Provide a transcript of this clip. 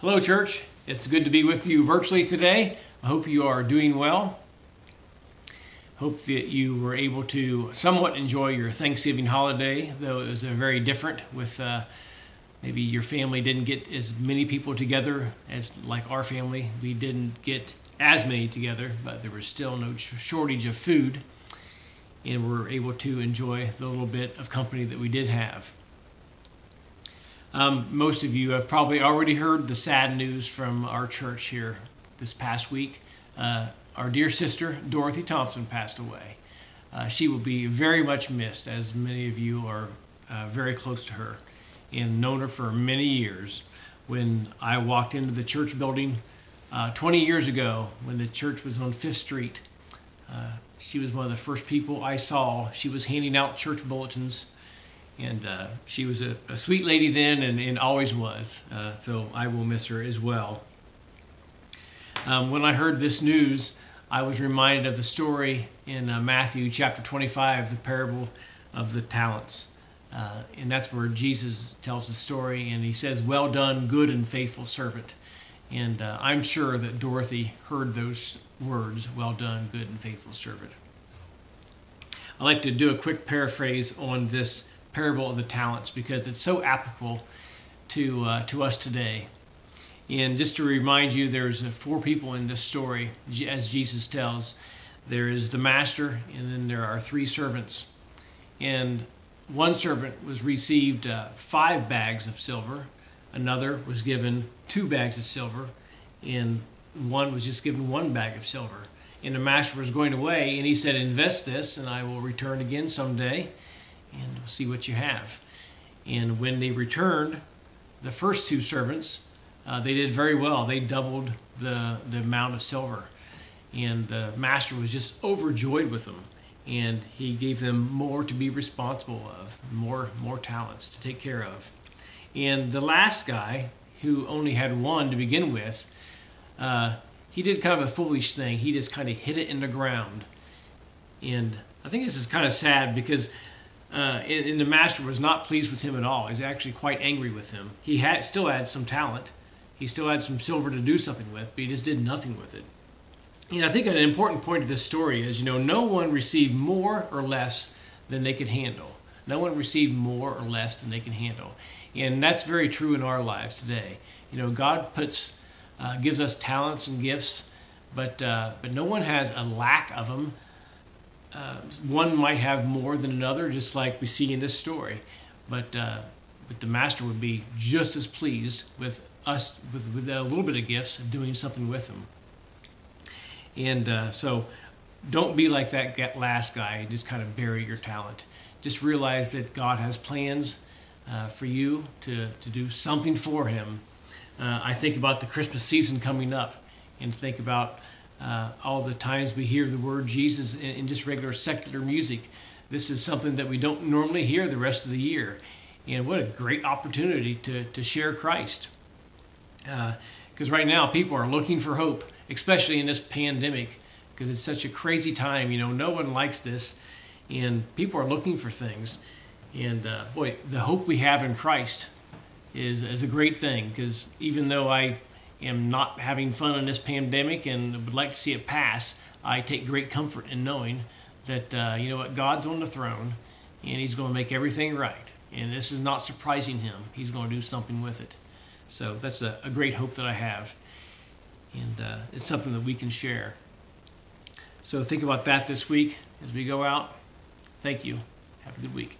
Hello, church. It's good to be with you virtually today. I hope you are doing well. Hope that you were able to somewhat enjoy your Thanksgiving holiday, though it was a very different with uh, maybe your family didn't get as many people together as like our family. We didn't get as many together, but there was still no shortage of food, and we're able to enjoy the little bit of company that we did have. Um, most of you have probably already heard the sad news from our church here this past week. Uh, our dear sister, Dorothy Thompson, passed away. Uh, she will be very much missed, as many of you are uh, very close to her and known her for many years. When I walked into the church building uh, 20 years ago, when the church was on Fifth Street, uh, she was one of the first people I saw. She was handing out church bulletins and uh, she was a, a, sweet lady then and, and always was. Uh, so I will miss her as well. Um, when I heard this news, I was reminded of the story in uh, Matthew chapter 25, the parable of the talents. Uh, and that's where Jesus tells the story and he says, Well done, good and faithful servant. And uh, I'm sure that Dorothy heard those words, Well done, good and faithful servant. I'd like to do a quick paraphrase on this parable of the talents because it's so applicable to uh, to us today. And just to remind you, there's uh, four people in this story, as Jesus tells. There is the master, and then there are three servants. And one servant was received uh, five bags of silver, another was given two bags of silver, and one was just given one bag of silver. And the master was going away, and he said, Invest this, and I will return again someday and see what you have. And when they returned, the first two servants, uh, they did very well. They doubled the, the amount of silver. And the master was just overjoyed with them. And he gave them more to be responsible of, more, more talents to take care of. And the last guy, who only had one to begin with, uh, he did kind of a foolish thing. He just kind of hit it in the ground. And I think this is kind of sad because uh, and, the master was not pleased with him at all. He's actually quite angry with him. He had still had some talent. He still had some silver to do something with, but he just did nothing with it. And I think an important point of this story is, you know, no one received more or less than they could handle. No one received more or less than they can handle. And that's very true in our lives today. You know, God puts, uh, gives us talents and gifts, but uh, but no one has a lack of them uh, one might have more than another, just like we see in this story. But uh, but the master would be just as pleased with us with with a little bit of gifts doing something with them. And uh, so, don't be like that last guy. Just kind of bury your talent. Just realize that God has plans uh, for you to to do something for Him. Uh, I think about the Christmas season coming up, and think about uh, all the times we hear the word Jesus in, in, just regular secular music. This is something that we don't normally hear the rest of the year. And what a great opportunity to, to share Christ. Because uh, right now, people are looking for hope, especially in this pandemic, because it's such a crazy time. You know, no one likes this, and people are looking for things. And uh, boy, the hope we have in Christ is, is a great thing, because even though I am not having fun in this pandemic and would like to see it pass, I take great comfort in knowing that, uh, you know what, God's on the throne and He's going to make everything right. And this is not surprising Him, He's going to do something with it. So that's a, a great hope that I have. And uh, it's something that we can share. So think about that this week as we go out. Thank you. Have a good week.